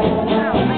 Oh, wow.